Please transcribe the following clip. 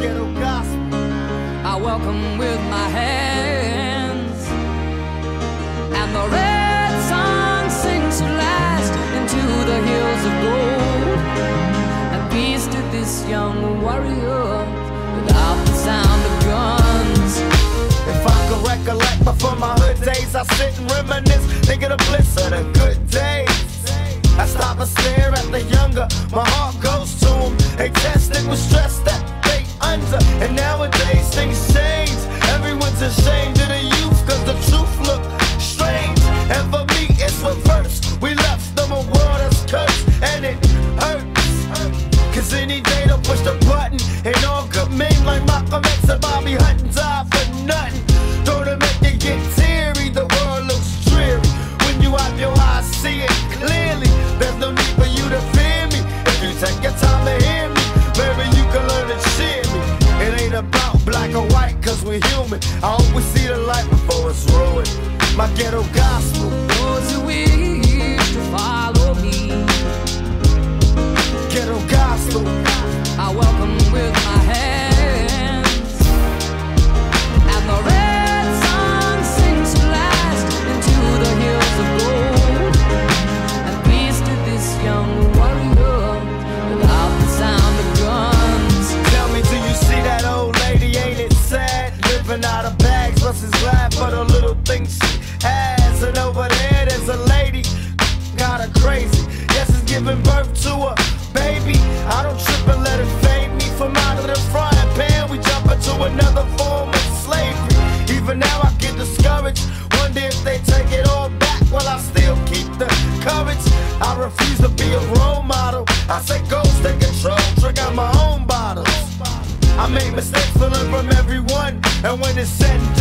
ghetto gospel. I welcome with my hands. And the red sun sings to last into the hills of gold. And peace to this young warrior without the sound of guns. If I could recollect before my hood days, I sit and reminisce, think of the bliss of the good days. I stop and stare at the younger, my heart goes to them. They tested with stress we're human. I always see the light before it's ruined. My ghetto gospel, is glad for the little things she has. And over there, there's a lady, got her crazy. Yes, it's giving birth to a baby. I don't trip and let it fade me from out of the frying pan. We jump into another form of slavery. Even now, I get discouraged. Wonder if they take it all back. Well, I still keep the courage. I refuse to be a role model. I say go, take control, drink out my own bottles. I made mistakes to learn from everyone. And when it's said and